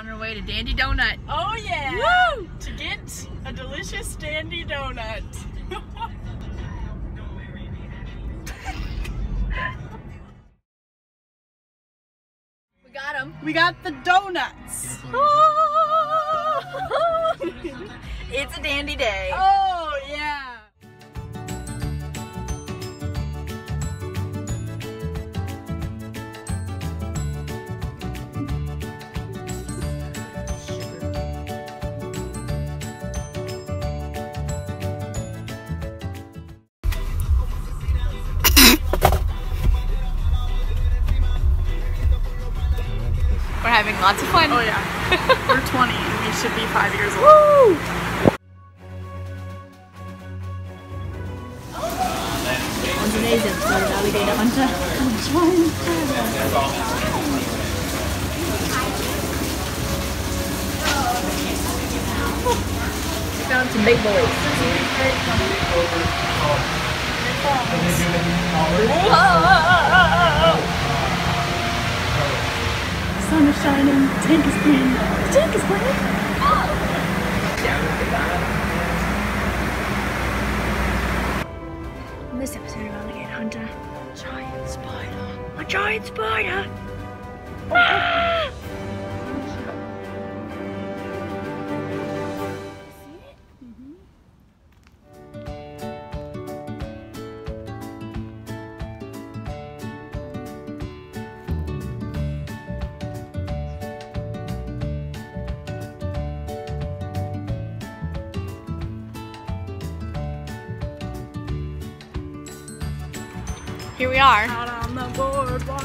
on our way to Dandy Donut. Oh yeah! Woo! To get a delicious dandy donut. We got them. we got the donuts. it's a dandy day. Oh having lots of fun. Oh yeah. We're 20 and we should be five years old. Woo! On today's episode of Alligator Hunter, found some big boys. Sun is shining, the tank is clean, the tank is clean. In this episode of Alligator Hunter, giant spider. A giant spider! Ah! Here we are. Out on the boardwalk,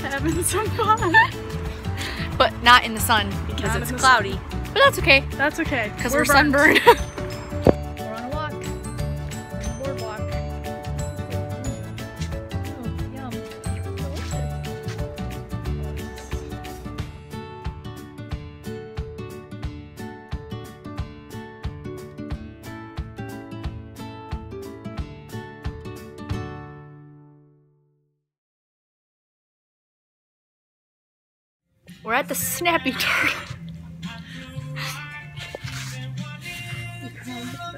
having some fun. But not in the sun because Not it's cloudy. But that's okay That's okay. because we're, burnt. sunburned. we're at the Snappy Turtle.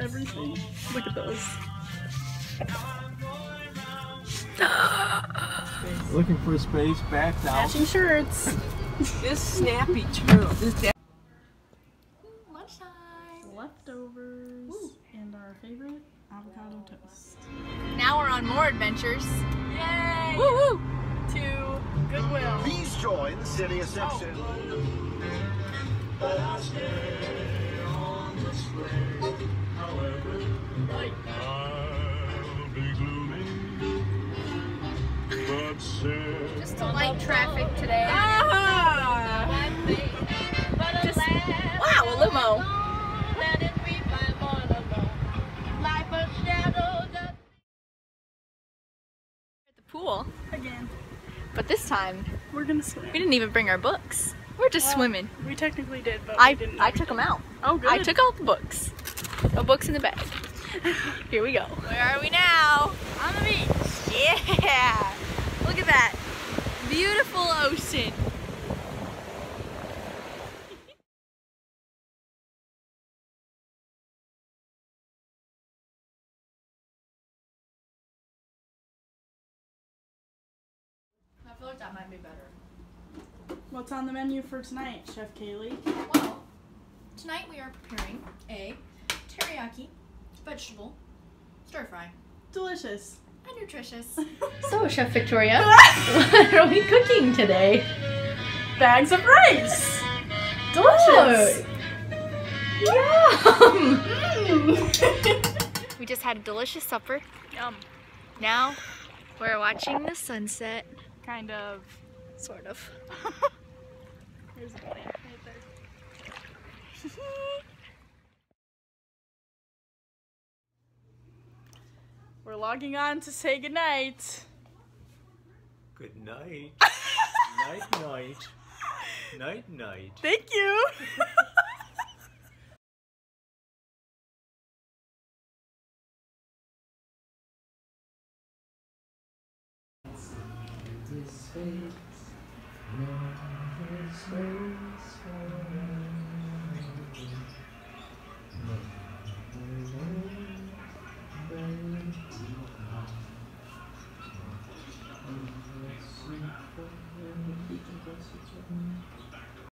Everything. Look at those. Looking for space, back down. Matching shirts. This snappy turtle. This da- Leftovers. And our favorite avocado toast. Now we're on more adventures. Yay! Woo woo! To Goodwill. Please join the city ascension. Just a light traffic today. Ah! Just, wow, a limo. At the pool, Again. But this time We're gonna swim. we didn't even bring our books. We're just swimming. We technically did, but I we didn't. I took them out. Oh, good. I took out the books. No books in the bag. Here we go. Where are we now? On the beach. Yeah. Look at that. Beautiful ocean. Like that might be better. What's on the menu for tonight, Chef Kaylee? Well, tonight we are preparing a teriyaki vegetable stir fry Delicious. and nutritious. So, Chef Victoria, what are we cooking today? Bags of rice. Delicious. Yum! we just had a delicious supper. Yum. Now we're watching the sunset. Kind of. Sort of. Here's a plant right there. We're logging on to say goodnight. Good night. night, night. Night, night. Thank you. This fate, love is fate,